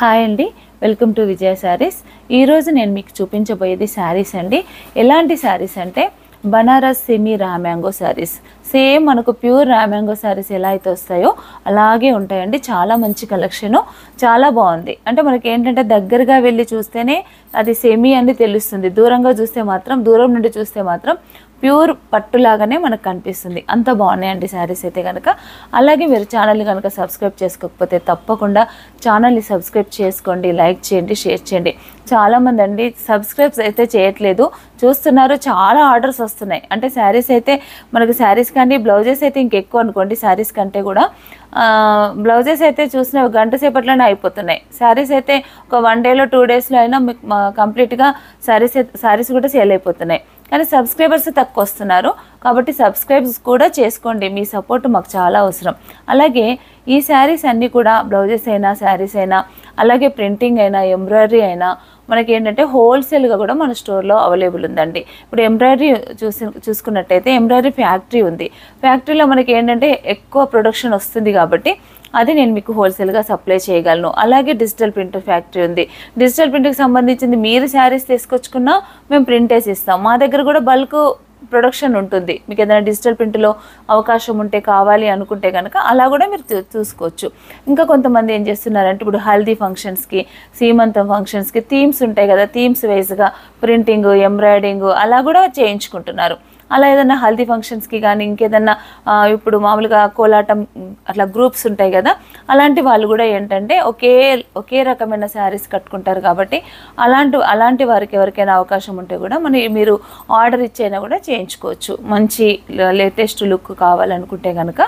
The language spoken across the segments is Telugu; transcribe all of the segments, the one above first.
హాయ్ అండి. Welcome to Vijaya sarees. ఈరోజు నేను మీకు చూపించబోయేది శారీస్ అండి. ఎలాంటి శారీస్ అంటే Banaras semi raw mango saris. Same మనకు ప్యూర్ రామ్యాంగో శారీస్ ఎలా అయితే వస్తాయో అలాగే ఉంటాయండి. చాలా మంచి కలెక్షను. చాలా బాగుంది. అంటే మనకి ఏంటంటే దగ్గరగా వెళ్ళి చూస్తేనే అది సెమీ అని తెలుస్తుంది. దూరంగా చూస్తే మాత్రం దూరం నుండి చూస్తే మాత్రం ప్యూర్ పట్టులాగానే మనకు కనిపిస్తుంది. అంత బాగున్నాయండి శారీస్ అయితే కనుక అలాగే మీరు ఛానల్ కనుక సబ్స్క్రైబ్ చేసుకోకపోతే తప్పకుండా ఛానల్ని సబ్స్క్రైబ్ చేసుకోండి లైక్ చేయండి షేర్ చేయండి. చాలామంది అండి సబ్స్క్రైబ్స్ అయితే చేయట్లేదు. చూస్తున్నారు చాలా ఆర్డర్స్ వస్తున్నాయి. అంటే శారీస్ అయితే మనకు శారీస్ కానీ బ్లౌజెస్ అయితే ఇంకెక్కువ అనుకోండి శారీస్ కంటే కూడా. బ్లౌజెస్ అయితే చూసిన ఒక గంట సేపట్లోనే అయిపోతున్నాయి. శారీస్ అయితే ఒక వన్ డేలో టూ డేస్లో అయినా మీకు కంప్లీట్గా శారీస్ శారీస్ కూడా సేల్ అయిపోతున్నాయి. కానీ సబ్స్క్రైబర్స్ తక్కువ వస్తున్నారు కాబట్టి సబ్స్క్రైబ్స్ కూడా చేసుకోండి. మీ సపోర్ట్ మాకు చాలా అవసరం. అలాగే ఈ శారీస్ అన్నీ కూడా బ్లౌజెస్ అయినా శారీస్ అయినా అలాగే ప్రింటింగ్ అయినా ఎంబ్రాయిడరీ అయినా మనకి ఏంటంటే హోల్సేల్గా కూడా మన స్టోర్లో అవైలబుల్ ఉందండి. ఇప్పుడు ఎంబ్రాయిడరీ చూసి చూసుకున్నట్టయితే ఎంబ్రాయిడరీ ఫ్యాక్టరీ ఉంది. ఫ్యాక్టరీలో మనకి ఏంటంటే ఎక్కువ ప్రొడక్షన్ వస్తుంది కాబట్టి అది నేను మీకు హోల్సేల్గా సప్లై చేయగలను. అలాగే డిజిటల్ ప్రింటర్ ఫ్యాక్టరీ ఉంది. డిజిటల్ ప్రింట్కి సంబంధించింది మీరు శారీస్ తీసుకొచ్చుకున్నా మేము ప్రింట్ వేసి ఇస్తాం. మా దగ్గర కూడా బల్క్ ప్రొడక్షన్ ఉంటుంది. మీకు ఏదైనా డిజిటల్ ప్రింట్లో అవకాశం ఉంటే కావాలి అనుకుంటే కనుక అలా కూడా మీరు చూ- చూసుకోవచ్చు ఇంకా కొంతమంది ఏం చేస్తున్నారంటే ఇప్పుడు హల్దీ ఫంక్షన్స్కి సీమంతం ఫంక్షన్స్కి థీమ్స్ ఉంటాయి కదా థీమ్స్ వైజ్గా ప్రింటింగ్ ఎంబ్రాయిడింగ్ అలా కూడా చేయించుకుంటున్నారు. అలా ఏదైనా హల్దీ ఫంక్షన్స్కి కానీ ఇంకేదన్నా ఇప్పుడు మామూలుగా కోలాటం అట్లా గ్రూప్స్ ఉంటాయి కదా అలాంటి వాళ్ళు కూడా ఏంటంటే ఒకే ఒకే రకమైన శారీస్ కట్టుకుంటారు కాబట్టి అలాంటి అలాంటి వారికి ఎవరికైనా అవకాశం ఉంటే కూడా మన మీరు ఆర్డర్ ఇచ్చైనా కూడా చేయించుకోవచ్చు. మంచి లేటెస్ట్ లుక్ కావాలనుకుంటే కనుక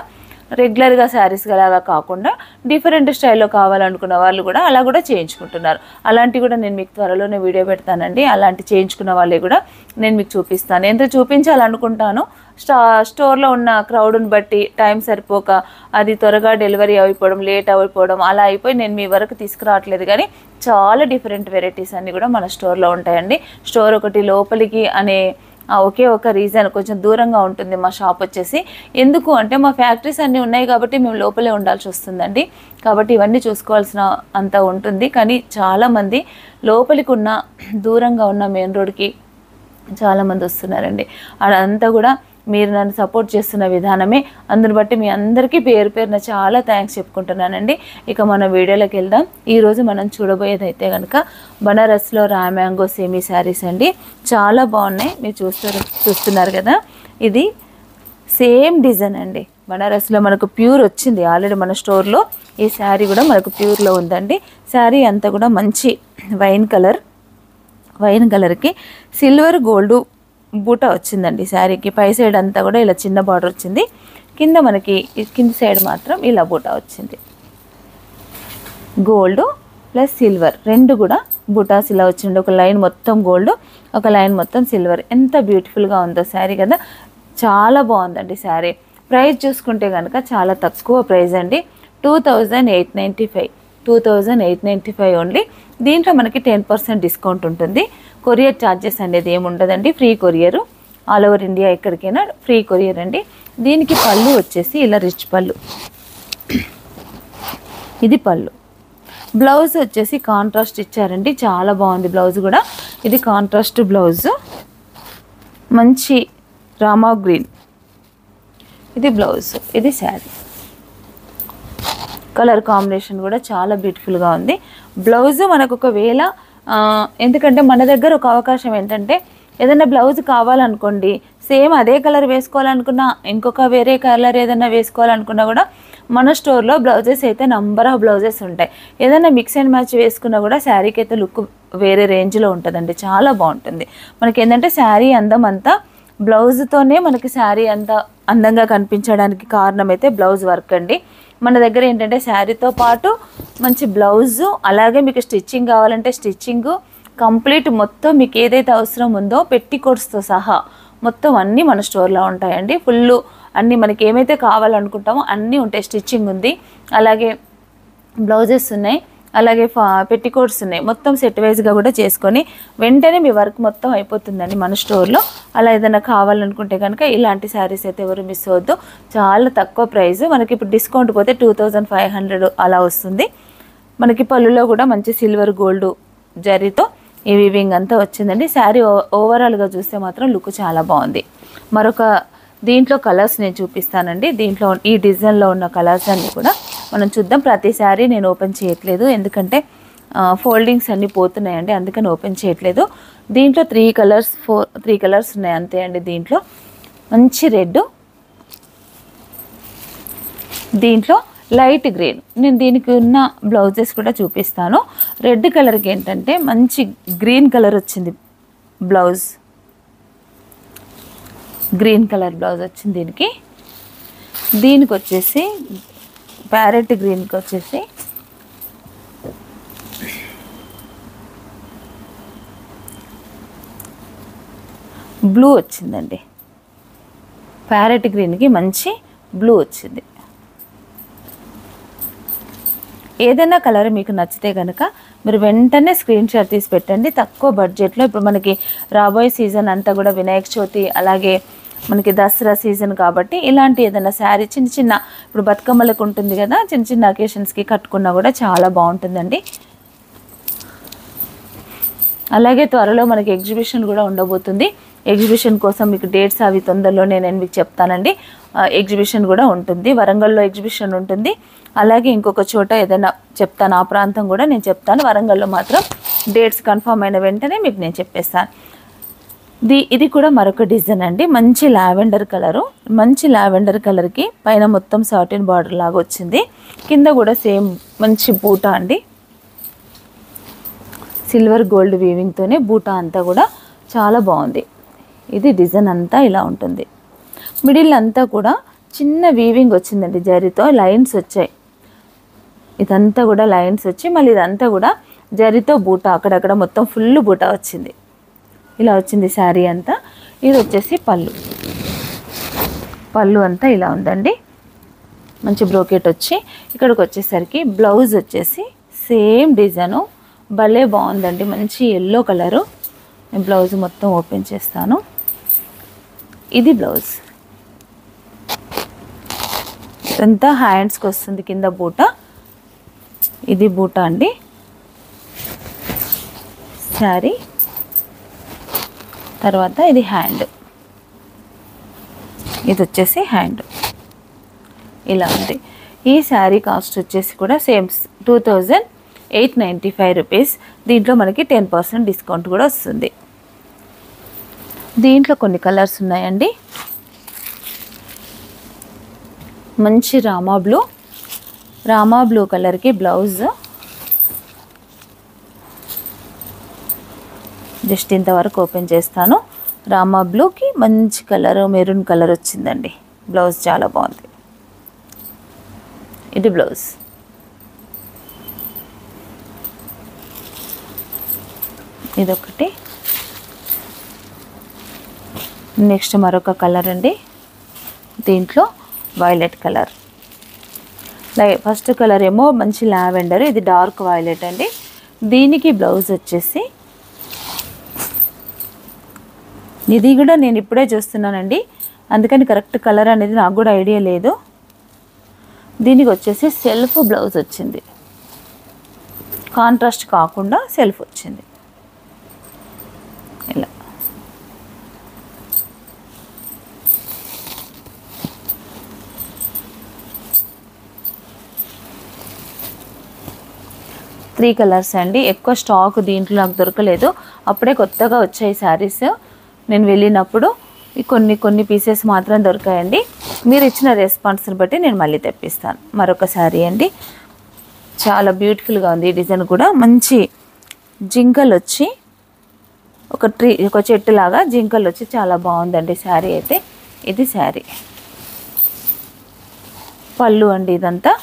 రెగ్యులర్గా శారీస్ అలాగా కాకుండా డిఫరెంట్ స్టైల్లో కావాలనుకున్న వాళ్ళు కూడా అలా కూడా చేయించుకుంటున్నారు. అలాంటివి కూడా నేను మీకు త్వరలోనే వీడియో పెడతానండి. అలాంటి చేయించుకున్న వాళ్ళే కూడా నేను మీకు చూపిస్తాను. ఎంత చూపించాలనుకుంటానో స్టా స్టోర్లో ఉన్న క్రౌడ్ని బట్టి టైం సరిపోక అది త్వరగా డెలివరీ అయిపోవడం లేట్ అయిపోవడం అలా అయిపోయి నేను మీ వరకు తీసుకురావట్లేదు కానీ చాలా డిఫరెంట్ వెరైటీస్ అన్నీ కూడా మన స్టోర్లో ఉంటాయండి. స్టోర్ ఒకటి లోపలికి అనే ఒకే ఒక రీజన్ కొంచెం దూరంగా ఉంటుంది మా షాప్ వచ్చేసి. ఎందుకు అంటే మా ఫ్యాక్టరీస్ అన్నీ ఉన్నాయి కాబట్టి మేము లోపలే ఉండాల్సి వస్తుందండి. కాబట్టి ఇవన్నీ చూసుకోవాల్సిన అంత ఉంటుంది. కానీ చాలామంది లోపలికి ఉన్న దూరంగా ఉన్న మెయిన్ రోడ్కి చాలామంది వస్తున్నారండి. అదంతా కూడా మీరు నన్ను సపోర్ట్ చేస్తున్న విధానమే. అందుని బట్టి మీ అందరికీ పేరు పేరున చాలా థ్యాంక్స్ చెప్పుకుంటున్నానండి. ఇక మన వీడియోలోకి వెళ్దాం. ఈరోజు మనం చూడబోయేది అయితే కనుక బనారస్లో రామ్యాంగో సేమీ శారీస్ అండి. చాలా బాగున్నాయి. మీరు చూస్తారు చూస్తున్నారు కదా. ఇది సేమ్ డిజైన్ అండి. బనారస్లో మనకు ప్యూర్ వచ్చింది. ఆల్రెడీ మన స్టోర్లో ఈ శారీ కూడా మనకు ప్యూర్లో ఉందండి. శారీ అంతా కూడా మంచి వైన్ కలర్. వైన్ కలర్కి సిల్వర్ గోల్డ్ బూట వచ్చిందండి శారీకి. పై సైడ్ అంతా కూడా ఇలా చిన్న బార్డర్ వచ్చింది. కింద మనకి కింది సైడ్ మాత్రం ఇలా బూట వచ్చింది. గోల్డ్ ప్లస్ సిల్వర్ రెండు కూడా బుటాస్ ఇలా వచ్చింది. ఒక లైన్ మొత్తం గోల్డ్ ఒక లైన్ మొత్తం సిల్వర్ ఎంత బ్యూటిఫుల్గా ఉందో శారీ కదా. చాలా బాగుందండి శారీ. ప్రైస్ చూసుకుంటే కనుక చాలా తక్కువ ప్రైస్ అండి. Two thousand eight ninety five two thousand eight ninety five only దీంట్లో మనకి టెన్ పర్సెంట్ డిస్కౌంట్ ఉంటుంది. కొరియర్ ఛార్జెస్ అనేది ఏమి ఉండదండి free courier all over India ఎక్కడికైనా ఫ్రీ కొరియర్ అండి. దీనికి పళ్ళు వచ్చేసి ఇలా రిచ్ పళ్ళు. ఇది పళ్ళు. బ్లౌజ్ వచ్చేసి కాంట్రాస్ట్ ఇచ్చారండి. చాలా బాగుంది బ్లౌజ్ కూడా. ఇది కాంట్రాస్ట్ బ్లౌజ్ మంచి రామా గ్రీన్ ఇది బ్లౌజ్ ఇది శారీ కలర్ కాంబినేషన్ కూడా చాలా బ్యూటిఫుల్గా ఉంది. బ్లౌజ్ మనకు ఒకవేళ ఎందుకంటే మన దగ్గర ఒక అవకాశం ఏంటంటే ఏదైనా బ్లౌజ్ కావాలనుకోండి సేమ్ అదే కలర్ వేసుకోవాలనుకున్నా ఇంకొక వేరే కలర్ ఏదైనా వేసుకోవాలనుకున్నా కూడా మన స్టోర్లో బ్లౌజెస్ అయితే నంబర్ ఆఫ్ బ్లౌజెస్ ఉంటాయి. ఏదైనా మిక్స్ అండ్ మ్యాచ్ వేసుకున్నా కూడా శారీకి అయితే లుక్ వేరే రేంజ్లో ఉంటుందండి. చాలా బాగుంటుంది. మనకి ఏంటంటే శారీ అందం అంతా బ్లౌజ్తోనే మనకి శారీ అంత అందంగా కనిపించడానికి కారణం అయితే బ్లౌజ్ వర్క్ అండి. మన దగ్గర ఏంటంటే శారీతో పాటు మంచి బ్లౌజు అలాగే మీకు స్టిచ్చింగ్ కావాలంటే స్టిచ్చింగ్. కంప్లీట్ మొత్తం మీకు ఏదైతే అవసరం ఉందో పెట్టికోట్స్తో సహా మొత్తం అన్నీ మన స్టోర్లో ఉంటాయండి. ఫుల్ అన్నీ మనకి ఏమైతే కావాలనుకుంటామో అన్నీ ఉంటాయి. స్టిచ్చింగ్ ఉంది. అలాగే బ్లౌజెస్ ఉన్నాయి. అలాగే ఫా పెట్టికోట్స్ ఉన్నాయి. మొత్తం సెట్ వైజ్గా కూడా చేసుకొని వెంటనే మీ వర్క్ మొత్తం అయిపోతుందండి మన స్టోర్లో అలా ఏదైనా కావాలనుకుంటే కనుక ఇలాంటి శారీస్ అయితే ఎవరు మిస్ అవ్వద్దు. చాలా తక్కువ ప్రైస్ మనకి ఇప్పుడు డిస్కౌంట్ పోతే టూ థౌజండ్ ఫైవ్ హండ్రెడ్ అలా వస్తుంది. మనకి పళ్ళులో కూడా మంచి సిల్వర్ గోల్డ్ జరీతో ఈ వివింగ్ అంతా వచ్చిందండి. శారీ ఓ- ఓవరాల్గా చూస్తే మాత్రం లుక్ చాలా బాగుంది. మరొక దీంట్లో కలర్స్ నేను చూపిస్తానండి. దీంట్లో ఈ డిజైన్లో ఉన్న కలర్స్ అన్నీ కూడా మనం చూద్దాం. ప్రతిసారి నేను ఓపెన్ చేయట్లేదు. ఎందుకంటే ఫోల్డింగ్స్ అన్నీ పోతున్నాయండి. అందుకని ఓపెన్ చేయట్లేదు. దీంట్లో three colours four three colours ఉన్నాయి అంతే అండి దీంట్లో. మంచి రెడ్. దీంట్లో లైట్ గ్రీన్. నేను దీనికి ఉన్న బ్లౌజెస్ కూడా చూపిస్తాను. రెడ్ కలర్కి ఏంటంటే మంచి గ్రీన్ కలర్ వచ్చింది బ్లౌజ్. గ్రీన్ కలర్ బ్లౌజ్ వచ్చింది దీనికి. దీనికి వచ్చేసి ప్యారెట్ గ్రీన్కి వచ్చేసి బ్లూ వచ్చిందండి. ప్యారెట్ గ్రీన్కి మంచి బ్లూ వచ్చింది. ఏదైనా కలర్ మీకు నచ్చితే కనుక మీరు వెంటనే స్క్రీన్ షాట్ తీసి పెట్టండి. తక్కువ బడ్జెట్లో ఇప్పుడు మనకి రాబోయే సీజన్ అంతా కూడా వినాయక చవితి అలాగే మనకి దసరా సీజన్ కాబట్టి ఇలాంటి ఏదైనా శారీ చిన్న చిన్న ఇప్పుడు బతుకమ్మలకు ఉంటుంది కదా చిన్న చిన్న అకేషన్స్కి కట్టుకున్నా కూడా చాలా బాగుంటుందండి. అలాగే త్వరలో మనకి ఎగ్జిబిషన్ కూడా ఉండబోతుంది. ఎగ్జిబిషన్ కోసం మీకు డేట్స్ అవి తొందరలోనే నేను మీకు చెప్తానండి. ఎగ్జిబిషన్ కూడా ఉంటుంది. వరంగల్లో ఎగ్జిబిషన్ ఉంటుంది. అలాగే ఇంకొక చోట ఏదైనా చెప్తాను ఆ ప్రాంతం కూడా నేను చెప్తాను. వరంగల్లో మాత్రం డేట్స్ కన్ఫర్మ్ అయిన వెంటనే మీకు నేను చెప్పేస్తాను. ది ఇది కూడా మరొక డిజైన్ అండి. మంచి లావెండర్ కలరు. మంచి లావెండర్ కలర్కి పైన మొత్తం సాటిన్ బార్డర్ లాగా వచ్చింది. కింద కూడా సేమ్ మంచి బూటా అండి. సిల్వర్ గోల్డ్ వీవింగ్తోనే బూటా అంతా కూడా చాలా బాగుంది. ఇది డిజైన్ అంతా ఇలా ఉంటుంది. మిడిల్ అంతా కూడా చిన్న వీవింగ్ వచ్చిందండి జరీతో. లైన్స్ వచ్చాయి. ఇదంతా కూడా లైన్స్ వచ్చి మళ్ళీ ఇదంతా కూడా జరీతో బూటా. అక్కడక్కడ మొత్తం ఫుల్ బూటా వచ్చింది. ఇలా వచ్చింది శారీ అంతా. ఇది వచ్చేసి పళ్ళు. పళ్ళు అంతా ఇలా ఉందండి. మంచి బ్రోకెట్ వచ్చి ఇక్కడికి వచ్చేసరికి బ్లౌజ్ వచ్చేసి సేమ్ డిజైను. భలే బాగుందండి. మంచి ఎల్లో కలరు నేను బ్లౌజ్ మొత్తం ఓపెన్ చేస్తాను. ఇది బ్లౌజ్. ఇదంతా హ్యాండ్స్కి వస్తుంది కింద బూట. ఇది బూట అండి. శారీ. తర్వాత ఇది హ్యాండ్ ఇది వచ్చేసి హ్యాండ్ ఇలా ఉంది. ఈ శారీ కాస్ట్ వచ్చేసి కూడా same two thousand eight ninety five rupees దీంట్లో మనకి టెన్ పర్సెంట్ డిస్కౌంట్ కూడా వస్తుంది. దీంట్లో కొన్ని కలర్స్ ఉన్నాయండి. మంచి రామా బ్లూ రామా బ్లూ కలర్కి బ్లౌజ్ జస్ట్ ఇంతవరకు ఓపెన్ చేస్తాను. రామా బ్లూకి మంచి కలర్ మెరూన్ కలర్ వచ్చిందండి. బ్లౌజ్ చాలా బాగుంది. ఇది బ్లౌజ్. ఇదొకటి. నెక్స్ట్ మరొక కలర్ అండి. దీంట్లో వైలెట్ కలర్. లై ఫస్ట్ కలర్ ఏమో మంచి లావెండర్ ఇది డార్క్ వైలెట్ అండి. దీనికి బ్లౌజ్ వచ్చేసి ఇది కూడా నేను ఇప్పుడే చూస్తున్నానండి. అందుకని కరెక్ట్ కలర్ అనేది నాకు కూడా ఐడియా లేదు. దీనికి వచ్చేసి సెల్ఫ్ బ్లౌజ్ వచ్చింది. కాంట్రాస్ట్ కాకుండా సెల్ఫ్ వచ్చింది. ఇలా. త్రీ కలర్స్ అండి. ఎక్కువ స్టాక్ దీంట్లో నాకు దొరకలేదు. అప్పుడే కొత్తగా వచ్చాయి శారీస్. నేను వెళ్ళినప్పుడు కొన్ని కొన్ని పీసెస్ మాత్రం దొరికాయండి. మీరు ఇచ్చిన రెస్పాన్స్ని బట్టి నేను మళ్ళీ తెప్పిస్తాను. మరొక శారీ అండి. చాలా బ్యూటిఫుల్గా ఉంది ఈ డిజైన్ కూడా. మంచి జింకలు వచ్చి ఒక ట్రీ ఒక చెట్టు లాగా జింకలు వచ్చి చాలా బాగుందండి శారీ అయితే. ఇది శారీ. పళ్ళు అండి ఇదంతా.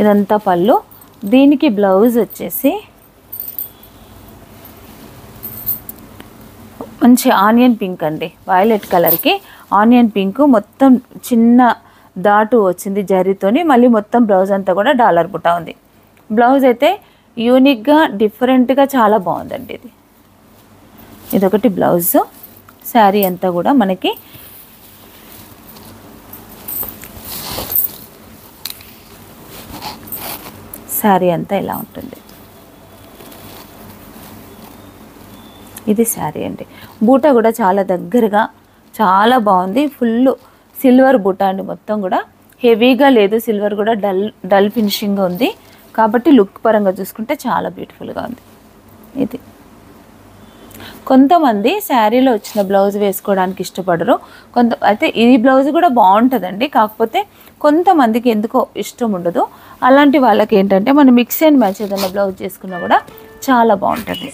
ఇదంతా పళ్ళు. దీనికి బ్లౌజ్ వచ్చేసి మంచి ఆనియన్ పింక్ అండి. వైలెట్ కలర్కి ఆనియన్ పింక్ మొత్తం చిన్న దాటు వచ్చింది జరీతోని మళ్ళీ మొత్తం బ్లౌజ్ అంతా కూడా డాలర్ బుట్ట ఉంది. బ్లౌజ్ అయితే యూనిక్గా డిఫరెంట్గా చాలా బాగుందండి ఇది. ఇదొకటి బ్లౌజ్ శారీ అంతా కూడా మనకి శారీ అంతా ఇలా ఉంటుంది. ఇది శారీ అండి. బూట కూడా చాలా దగ్గరగా చాలా బాగుంది. ఫుల్ సిల్వర్ బూట అండి మొత్తం కూడా. హెవీగా లేదు సిల్వర్ కూడా డల్ డల్ ఫినిషింగ్గా ఉంది. కాబట్టి లుక్ పరంగా చూసుకుంటే చాలా బ్యూటిఫుల్గా ఉంది. ఇది. కొంతమంది శారీలో వచ్చిన బ్లౌజ్ వేసుకోవడానికి ఇష్టపడరు. కొంత అయితే ఈ బ్లౌజ్ కూడా బాగుంటుందండి. కాకపోతే కొంతమందికి ఎందుకో ఇష్టం ఉండదు. అలాంటి వాళ్ళకి ఏంటంటే మనం మిక్స్ అండ్ మ్యాచ్ ఏదైనా బ్లౌజ్ చేసుకున్నా కూడా చాలా బాగుంటుంది.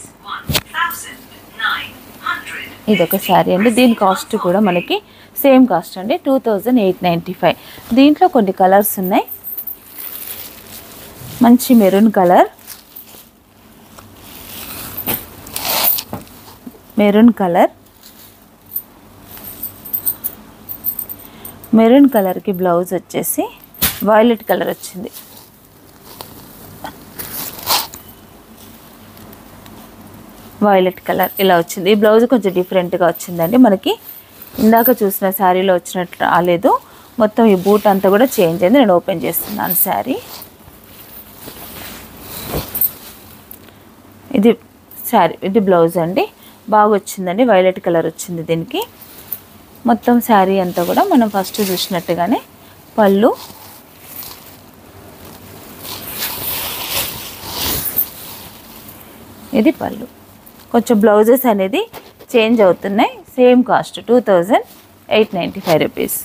ఇది ఒక శారీ అండి. దీని కాస్ట్ కూడా మనకి సేమ్ కాస్ట్ అండి. Two thousand eight ninety five దీంట్లో కొన్ని కలర్స్ ఉన్నాయి. మంచి maroon colour. Maroon colour. Maroon కలర్కి బ్లౌజ్ వచ్చేసి వైలెట్ కలర్ వచ్చింది. వైలెట్ కలర్ ఇలా వచ్చింది. ఈ బ్లౌజ్ కొంచెం డిఫరెంట్గా వచ్చిందండి. మనకి ఇందాక చూసిన శారీలో వచ్చినట్టు రాలేదు. మొత్తం ఈ బూట్ అంతా కూడా చేంజ్ అయింది. నేను ఓపెన్ చేస్తున్నాను శారీ. ఇది శారీ ఇది బ్లౌజ్ అండి. బాగా వచ్చిందండి. వైలెట్ కలర్ వచ్చింది దీనికి. మొత్తం శారీ అంతా కూడా మనం ఫస్ట్ చూసినట్టుగానే పళ్ళు. ఇది పళ్ళు. కొంచెం బ్లౌజెస్ అనేది చేంజ్ అవుతున్నాయి. Same cost two thousand eight ninety five rupees.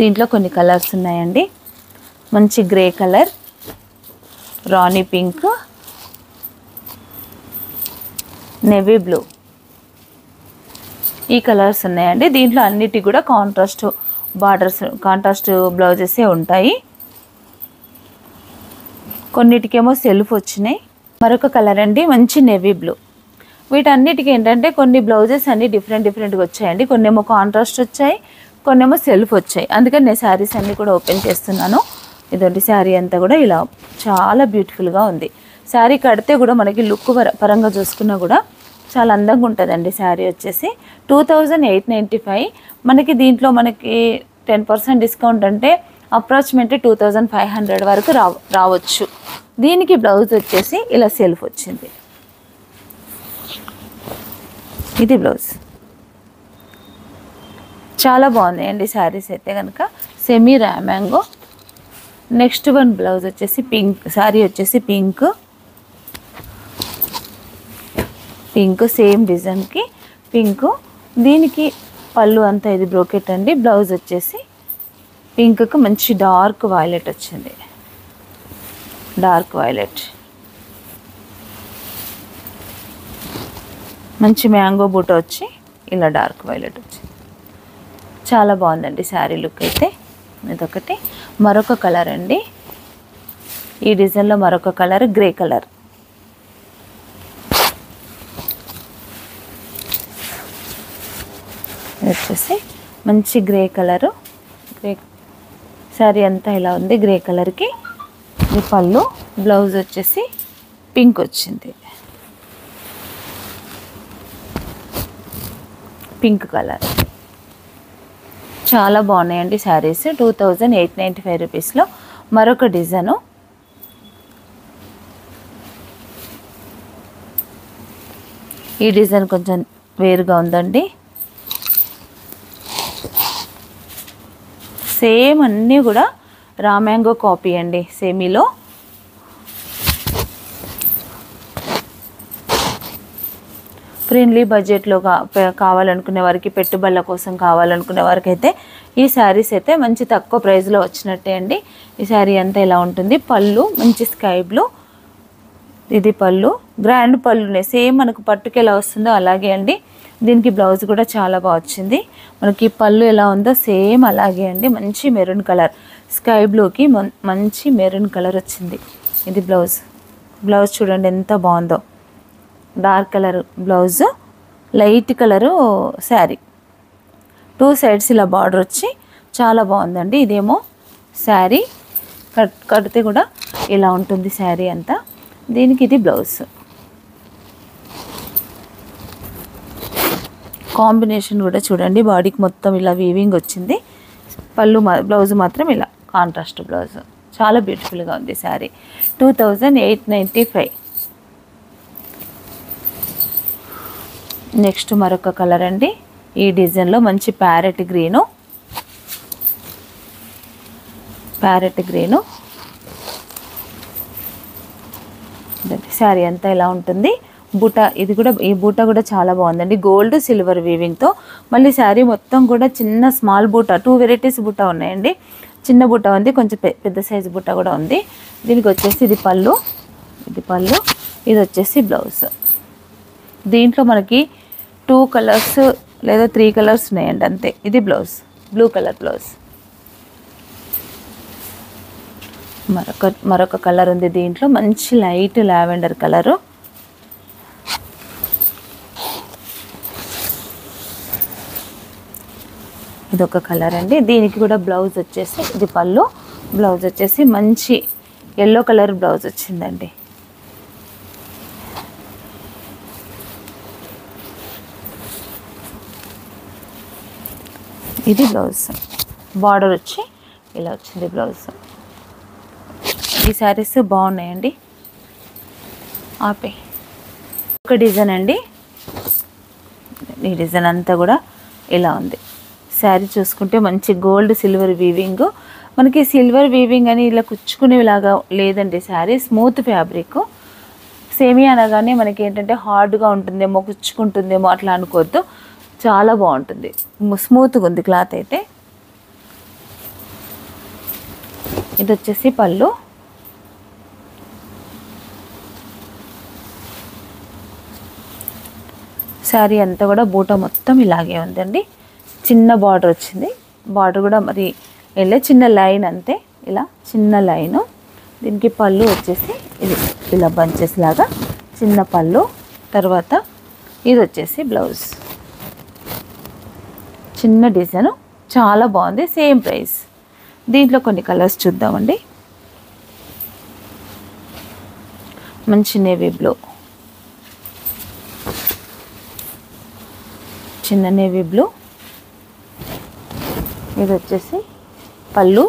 దీంట్లో కొన్ని కలర్స్ ఉన్నాయండి. మంచి grey colour Rani pink navy blue. ఈ కలర్స్ ఉన్నాయండి. దీంట్లో అన్నిటి కూడా కాంట్రాస్ట్ బార్డర్స్ కాంట్రాస్ట్ బ్లౌజెసే ఉంటాయి. కొన్నిటికేమో సెల్ఫ్ వచ్చినాయి. మరొక కలర్ అండి మంచి నెవీ బ్లూ వీటన్నిటికీ ఏంటంటే కొన్ని బ్లౌజెస్ అన్ని డిఫరెంట్ డిఫరెంట్గా వచ్చాయండి. కొన్ని ఏమో కాంట్రాస్ట్ వచ్చాయి కొన్ని ఏమో సెల్ఫ్ వచ్చాయి. అందుకని నేను శారీస్ అన్నీ కూడా ఓపెన్ చేస్తున్నాను. ఇదండి శారీ అంతా కూడా ఇలా చాలా బ్యూటిఫుల్గా ఉంది. శారీ కడితే కూడా మనకి లుక్ పరంగా చూసుకున్నా కూడా చాలా అందంగా ఉంటుందండి శారీ వచ్చేసి. Two thousand eight ninety five మనకి దీంట్లో మనకి టెన్ పర్సెంట్ డిస్కౌంట్ అంటే approximately two thousand five hundred వరకు రావ రావచ్చు. దీనికి బ్లౌజ్ వచ్చేసి ఇలా సెల్ఫ్ వచ్చింది. ఇది బ్లౌజ్. చాలా బాగున్నాయండి శారీస్ అయితే కనుక సెమీ ర్యామ్యాంగో నెక్స్ట్ వన్ బ్లౌజ్ వచ్చేసి పింక్ శారీ వచ్చేసి పింక్. పింక్ సేమ్ డిజైన్కి పింక్. దీనికి పళ్ళు అంతా ఇది బ్రోకెట్ అండి. బ్లౌజ్ వచ్చేసి పింక్కి మంచి డార్క్ వైలెట్ వచ్చింది. Dark violet. మంచి మ్యాంగో బూట వచ్చి ఇలా డార్క్ వైలెట్ వచ్చింది చాలా బాగుందండి శారీ లుక్ అయితే. ఇదొకటి. మరొక కలర్ అండి. ఈ డిజైన్లో మరొక కలర్ గ్రే కలర్. వచ్చేసి మంచి గ్రే కలరు. గ్రే శారీ అంతా ఇలా ఉంది గ్రే కలర్కి ఇది పళ్ళు బ్లౌజ్ వచ్చేసి పింక్ వచ్చింది. Pink colour. చాలా బాగున్నాయండి saris. Two thousand eight ninety five రూపీస్లో మరొక డిజైను. ఈ డిజైన్ కొంచెం వేరుగా ఉందండి. సేమ్ అన్నీ కూడా రామ్యాంగో కాపీ అండి సేమీలో. ఫ్రెండ్లీ బడ్జెట్లో కా కావాలనుకునే వారికి పెట్టుబడుల కోసం కావాలనుకునే వారికి అయితే ఈ శారీస్ అయితే మంచి తక్కువ ప్రైస్లో వచ్చినట్టే అండి. ఈ శారీ అంతా ఇలా ఉంటుంది? పళ్ళు మంచి స్కై బ్లూ ఇది పళ్ళు గ్రాండ్ పళ్ళునే సేమ్ మనకు పట్టుకు ఎలా వస్తుందో అలాగే అండి. దీనికి బ్లౌజ్ కూడా చాలా బాగా వచ్చింది. మనకి పళ్ళు ఎలా ఉందో సేమ్ అలాగే అండి. మంచి మెరూన్ కలర్. స్కై బ్లూకి మం- మంచి మెరూన్ కలర్ వచ్చింది ఇది బ్లౌజ్. బ్లౌజ్ చూడండి ఎంత బాగుందో. Dark colour blouse light colour sari. Two sides ఇలా బార్డర్ వచ్చి చాలా బాగుందండి. ఇదేమో శారీ. కట్ కడితే కూడా ఇలా ఉంటుంది శారీ అంతా. దీనికి ఇది బ్లౌజ్. కాంబినేషన్ కూడా చూడండి. బాడీకి మొత్తం ఇలా వీవింగ్ వచ్చింది. పళ్ళు మా బ్లౌజ్ మాత్రం ఇలా కాంట్రాస్ట్ బ్లౌజ్ చాలా బ్యూటిఫుల్గా ఉంది sari two thousand eight ninety five next మరొక కలర్ అండి. ఈ డిజైన్లో మంచి parrot green parrot green sari అంతా ఇలా ఉంటుంది. బూటా ఇది కూడా ఈ బూటా కూడా చాలా బాగుందండి. గోల్డ్ సిల్వర్ వీవింగ్తో మళ్ళీ శారీ మొత్తం కూడా చిన్న స్మాల్ బూట టూ వెరైటీస్ బూటా ఉన్నాయండి. చిన్న బుట్ట ఉంది కొంచెం పెద్ద సైజు బుట్ట కూడా ఉంది. దీనికి వచ్చేసి ఇది పళ్ళు. ఇది పళ్ళు ఇది వచ్చేసి బ్లౌజ్ దీంట్లో మనకి టూ కలర్స్ లేదా త్రీ కలర్స్ ఉన్నాయండి అంతే. ఇది బ్లౌజ్ బ్లూ కలర్ బ్లౌజ్ మరొక మరొక కలర్ ఉంది దీంట్లో. మంచి లైట్ లావెండర్ కలరు ఇదొక కలర్ అండి. దీనికి కూడా బ్లౌజ్ వచ్చేసి ఇది పళ్ళు. బ్లౌజ్ వచ్చేసి మంచి ఎల్లో కలర్ బ్లౌజ్ వచ్చిందండి. ఇది బ్లౌజ్. బార్డర్ వచ్చి ఇలా వచ్చింది బ్లౌజ్. ఈ శారీస్ బాగున్నాయండి. ఆపే. ఒక డిజైన్ అండి. ఈ డిజైన్ అంతా కూడా ఇలా ఉంది. శారీ చూసుకుంటే మంచి గోల్డ్ సిల్వర్ వీవింగ్ మనకి సిల్వర్ వీవింగ్ అని ఇలా కుచ్చుకునేలాగా లేదండి శారీ స్మూత్ ఫ్యాబ్రిక్ సేమీ అనగానే మనకి ఏంటంటే హార్డ్గా ఉంటుందేమో కుచ్చుకుంటుందేమో అట్లా అనుకోవద్దు. చాలా బాగుంటుంది. స్మూత్గా ఉంది క్లాత్ అయితే. ఇది వచ్చేసి పళ్ళు. శారీ అంతా కూడా బూట మొత్తం ఇలాగే ఉందండి. చిన్న బార్డర్ వచ్చింది. బార్డర్ కూడా మరి వెళ్ళే చిన్న లైన్ అంతే. ఇలా చిన్న లైను దీనికి పళ్ళు వచ్చేసి ఇది. ఇలా బంచెస్ లాగా చిన్న పళ్ళు. తర్వాత ఇది వచ్చేసి బ్లౌజ్ చిన్న డిజైన్ చాలా బాగుంది. సేమ్ ప్రైస్ దీంట్లో కొన్ని కలర్స్ చూద్దామండి. మంచి నేవీ బ్లూ చిన్న నేవీ బ్లూ ఇది వచ్చేసి పళ్ళు.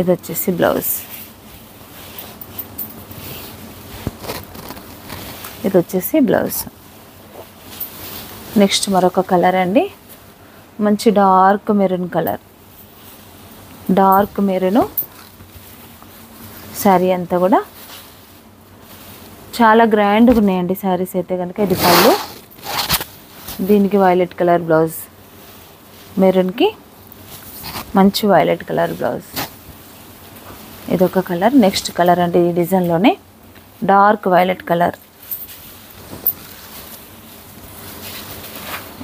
ఇది వచ్చేసి బ్లౌజ్. ఇది వచ్చేసి బ్లౌజ్. నెక్స్ట్ మరొక కలర్ అండి. మంచి dark maroon colour. Dark maroon sari అంతా కూడా చాలా గ్రాండ్గా ఉన్నాయండి శారీస్ అయితే కనుక ఇది పళ్ళు. దీనికి వైలెట్ కలర్ బ్లౌజ్ మెరూన్కి మంచి వైలెట్ కలర్ బ్లౌజ్ ఇదొక కలర్ నెక్స్ట్ కలర్ అంటే ఈ డిజైన్లోనే డార్క్ వైలెట్ కలర్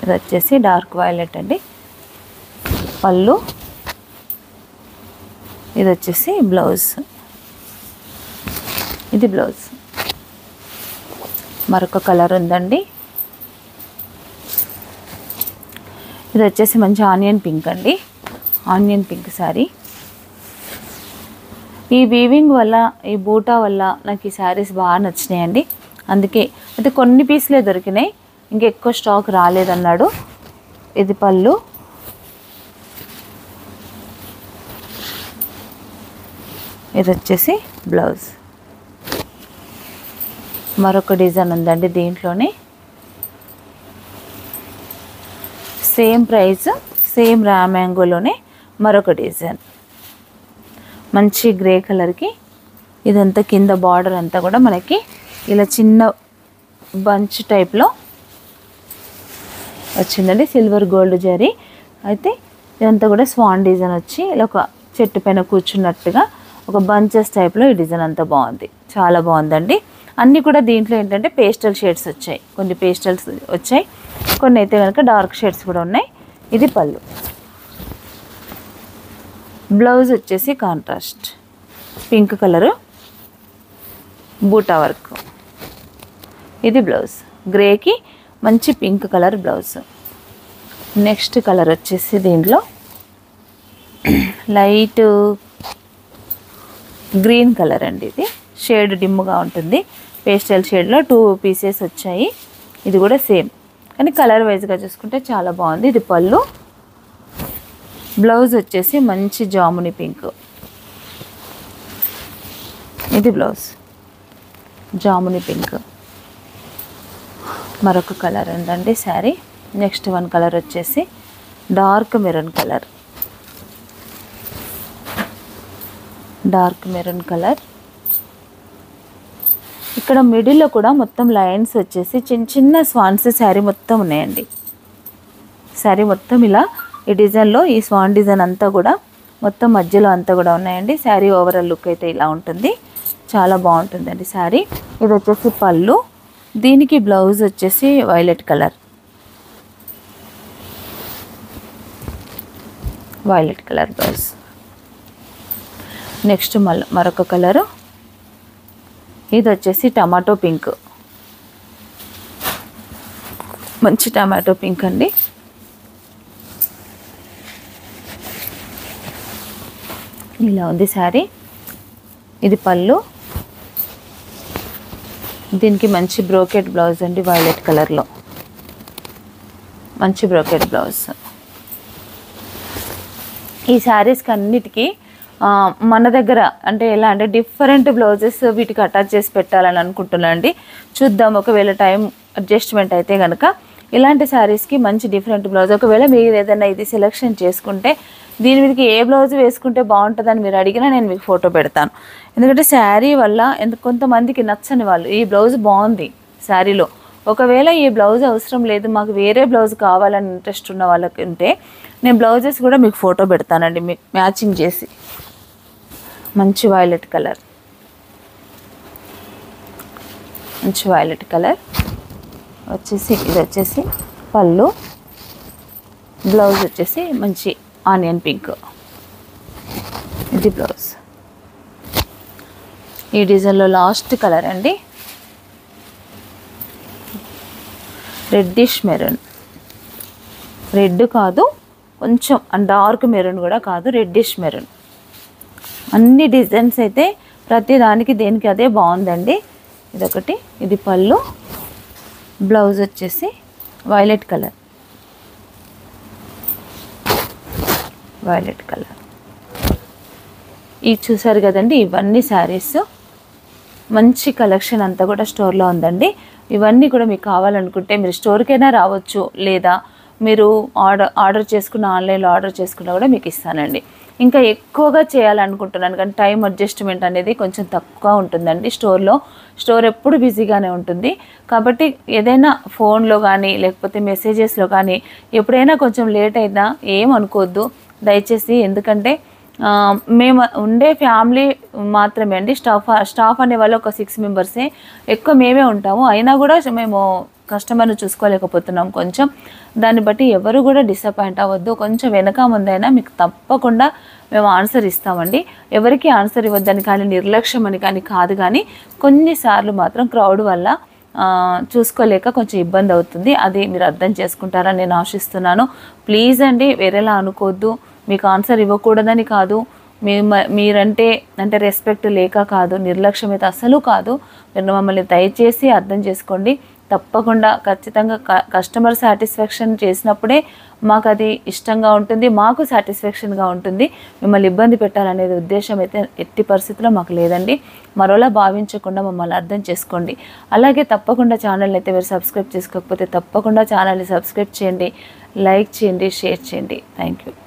ఇది వచ్చేసి డార్క్ వైలెట్ అండి. పళ్ళు. ఇది వచ్చేసి బ్లౌజ్ ఇది బ్లౌజ్ మరొక కలర్ ఉందండి. ఇది వచ్చేసి మంచి ఆనియన్ పింక్ అండి. ఆనియన్ పింక్ శారీ ఈ వీవింగ్ వల్ల ఈ బూటా వల్ల నాకు ఈ శారీస్ బాగా నచ్చినాయండి. అందుకే అయితే కొన్ని పీసులే దొరికినాయి. ఇంకా ఎక్కువ స్టాక్ రాలేదన్నాడు. ఇది పళ్ళు. ఇది వచ్చేసి బ్లౌజ్ మరొక డిజైన్ ఉందండి దీంట్లోనే. సేమ్ ప్రైస్ సేమ్ రా మ్యాంగోలోనే మరొక డిజైన్. మంచి గ్రే కలర్కి ఇదంతా కింద బార్డర్ అంతా కూడా మనకి ఇలా చిన్న బంచ్ టైప్లో వచ్చిందండి సిల్వర్ గోల్డ్ జరీ. అయితే ఇదంతా కూడా స్వాన్ డిజైన్ వచ్చి ఇలా ఒక చెట్టు పైన కూర్చున్నట్టుగా ఒక బంచెస్ టైప్లో ఈ డిజైన్ అంతా బాగుంది. చాలా బాగుందండి. అన్నీ కూడా దీంట్లో ఏంటంటే పేస్టల్ షేడ్స్ వచ్చాయి. కొన్ని పేస్టల్స్ వచ్చాయి. కొన్ని అయితే కనుక డార్క్ షేడ్స్ కూడా ఉన్నాయి. ఇది పళ్ళు. బ్లౌజ్ వచ్చేసి కాంట్రాస్ట్. Pink colour. బూటా వర్క్. ఇది బ్లౌజ్. గ్రేకి మంచి pink colour blouse. Next colour వచ్చేసి దీంట్లో లైట్ గ్రీన్ కలర్ అండి ఇది. షేడ్ డిమ్గా ఉంటుంది. పేస్టల్ షేడ్లో టూ పీసెస్ వచ్చాయి. ఇది కూడా సేమ్. కానీ కలర్ వైజ్గా చూసుకుంటే చాలా బాగుంది. ఇది పళ్ళు. బ్లౌజ్ వచ్చేసి మంచి జాముని పింక్. ఇది బ్లౌజ్. జాముని పింక్. మరొక కలర్ ఏంటండి శారీ. నెక్స్ట్ వన్ కలర్ వచ్చేసి dark maroon colour. Dark maroon colour. ఇక్కడ మిడిల్లో కూడా మొత్తం లైన్స్ వచ్చేసి చిన్న చిన్న స్వాన్స్ శారీ మొత్తం ఉన్నాయండి. శారీ మొత్తం ఇలా ఈ డిజైన్లో ఈ స్వాన్ డిజైన్ అంతా కూడా మొత్తం మధ్యలో అంతా కూడా ఉన్నాయండి. శారీ ఓవరాల్ లుక్ అయితే ఇలా ఉంటుంది. చాలా బాగుంటుందండి శారీ. ఇది వచ్చేసి పళ్ళు. దీనికి బ్లౌజ్ వచ్చేసి violet colour violet colour blouse next మళ్ళీ మరొక కలరు ఇది వచ్చేసి టమాటో పింక్. మంచి టమాటో పింక్ అండి. ఇలా ఉంది శారీ. ఇది పళ్ళు. దీనికి మంచి బ్రోకెట్ బ్లౌజ్ అండి వైలెట్ కలర్లో. మంచి బ్రోకెట్ బ్లౌజ్. ఈ శారీస్కి అన్నిటికీ మన దగ్గర అంటే ఎలా అంటే డిఫరెంట్ బ్లౌజెస్ వీటికి అటాచ్ చేసి పెట్టాలని అనుకుంటున్నాను అండి. చూద్దాం ఒకవేళ టైం అడ్జస్ట్మెంట్ అయితే కనుక ఇలాంటి శారీస్కి మంచి డిఫరెంట్ బ్లౌజ్ ఒకవేళ మీరు ఏదైనా ఇది సెలెక్షన్ చేసుకుంటే దీని మీదకి ఏ బ్లౌజ్ వేసుకుంటే బాగుంటుందని మీరు అడిగినా నేను మీకు ఫోటో పెడతాను. ఎందుకంటే శారీ వల్ల ఎంత కొంతమందికి నచ్చని వాళ్ళు ఈ బ్లౌజ్ బాగుంది శారీలో ఒకవేళ ఈ బ్లౌజ్ అవసరం లేదు మాకు వేరే బ్లౌజ్ కావాలని ఇంట్రెస్ట్ ఉన్న వాళ్ళకి ఉంటే నేను బ్లౌజెస్ కూడా మీకు ఫోటో పెడతానండి మీకు మ్యాచింగ్ చేసి. మంచి వైలెట్ కలర్ మంచి వైలెట్ కలర్ వచ్చేసి ఇది వచ్చేసి పళ్ళు. బ్లౌజ్ వచ్చేసి మంచి ఆనియన్ పింక్ ఇది బ్లౌజ్ ఈ డిజైన్లో లాస్ట్ కలర్ అండి. రెడ్డిష్ మెరూన్ రెడ్ కాదు కొంచెం డార్క్ మెరూన్ కూడా కాదు రెడ్డిష్ మెరూన్ అన్ని డిజైన్స్ అయితే ప్రతి దానికి దేనికి అదే బాగుందండి. ఇదొకటి ఇది పళ్ళు. బ్లౌజ్ వచ్చేసి వైలెట్ కలర్. Violet colour. ఇవి చూసారు కదండి ఇవన్నీ శారీస్. మంచి కలెక్షన్ అంతా కూడా స్టోర్లో ఉందండి. ఇవన్నీ కూడా మీకు కావాలనుకుంటే మీరు స్టోర్కైనా రావచ్చు లేదా మీరు ఆర్డర్ ఆర్డర్ చేసుకున్న ఆన్లైన్లో ఆర్డర్ చేసుకున్నా కూడా మీకు ఇస్తానండి. ఇంకా ఎక్కువగా చేయాలనుకుంటున్నాను. కానీ టైం అడ్జస్ట్మెంట్ అనేది కొంచెం తక్కువ ఉంటుందండి స్టోర్లో. స్టోర్ ఎప్పుడు బిజీగానే ఉంటుంది. కాబట్టి ఏదైనా ఫోన్లో కానీ లేకపోతే మెసేజెస్లో కానీ ఎప్పుడైనా కొంచెం లేట్ అయినా ఏం అనుకోవద్దు. దయచేసి ఎందుకంటే మేము ఉండే ఫ్యామిలీ మాత్రమే అండి. స్టాఫ్ స్టాఫ్ అనే వాళ్ళు ఒక సిక్స్ మెంబర్సే. ఎక్కువ మేమే ఉంటాము. అయినా కూడా మేము కస్టమర్ని చూసుకోలేకపోతున్నాం కొంచెం. దాన్ని బట్టి ఎవరు కూడా డిసప్పాయింట్ అవ్వద్దు. కొంచెం వెనక ముందైనా మీకు తప్పకుండా మేము ఆన్సర్ ఇస్తామండి. ఎవరికి ఆన్సర్ ఇవ్వద్దని కానీ నిర్లక్ష్యం అని కానీ కాదు కానీ కొన్నిసార్లు మాత్రం క్రౌడ్ వల్ల చూసుకోలేక కొంచెం ఇబ్బంది అవుతుంది. అది మీరు అర్థం చేసుకుంటారని నేను ఆశిస్తున్నాను. ప్లీజ్ అండి వేరేలా అనుకోవద్దు మీకు ఆన్సర్ ఇవ్వకూడదని కాదు. మీ మీరంటే అంటే రెస్పెక్ట్ లేక కాదు నిర్లక్ష్యం అయితే అసలు కాదు. మీరు మమ్మల్ని దయచేసి అర్థం చేసుకోండి. తప్పకుండా ఖచ్చితంగా క- కస్టమర్ సాటిస్ఫాక్షన్ చేసినప్పుడే మాకు అది ఇష్టంగా ఉంటుంది మాకు సాటిస్ఫాక్షన్గా ఉంటుంది. మిమ్మల్ని ఇబ్బంది పెట్టాలనేది ఉద్దేశం అయితే ఎట్టి పరిస్థితుల్లో మాకు లేదండి. మరోలా భావించకుండా మమ్మల్ని అర్థం చేసుకోండి. అలాగే తప్పకుండా ఛానల్ని అయితే మీరు సబ్స్క్రైబ్ చేసుకోకపోతే తప్పకుండా ఛానల్ని సబ్స్క్రైబ్ చేయండి లైక్ చేయండి షేర్ చేయండి. Thank you